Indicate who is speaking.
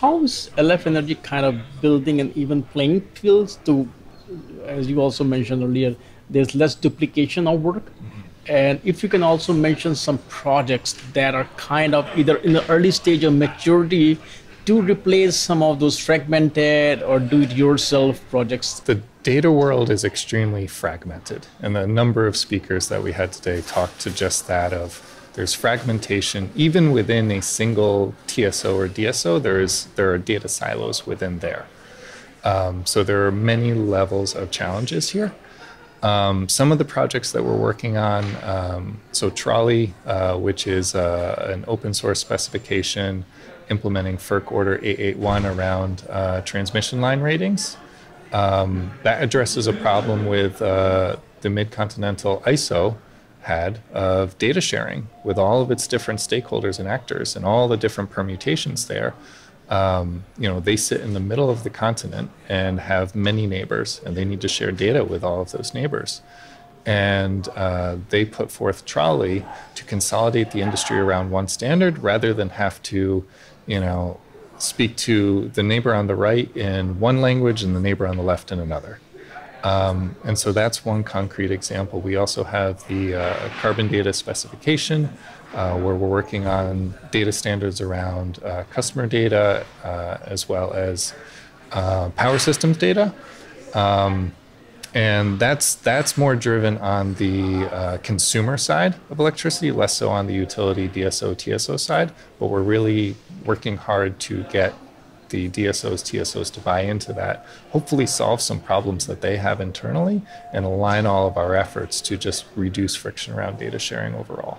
Speaker 1: how is LF Energy kind of building an even playing field to, as you also mentioned earlier, there's less duplication of work? Mm-hmm. And if you can also mention some projects that are kind of either in the early stage of maturity to replace some of those fragmented or do it yourself projects?
Speaker 2: The data world is extremely fragmented, and the number of speakers that we had today talked to just that of there's fragmentation even within a single TSO or DSO. There is there are data silos within there. Um, so there are many levels of challenges here. Um, some of the projects that we're working on, um, so TROLIE, uh, which is uh, an open source specification implementing FERC Order 881 around uh, transmission line ratings. Um, that addresses a problem with uh, the Midcontinental ISO had of data sharing with all of its different stakeholders and actors and all the different permutations there. Um, you know, they sit in the middle of the continent and have many neighbors, and they need to share data with all of those neighbors. And uh, they put forth TROLIE to consolidate the industry around one standard rather than have to, you know, speak to the neighbor on the right in one language and the neighbor on the left in another. Um, and so that's one concrete example. We also have the uh, carbon data specification, uh, where we're working on data standards around uh, customer data uh, as well as uh, power systems data. Um, and that's that's more driven on the uh, consumer side of electricity, less so on the utility DSO TSO side. But we're really working hard to get the DSOs, TSOs to buy into that, hopefully solve some problems that they have internally and align all of our efforts to just reduce friction around data sharing overall.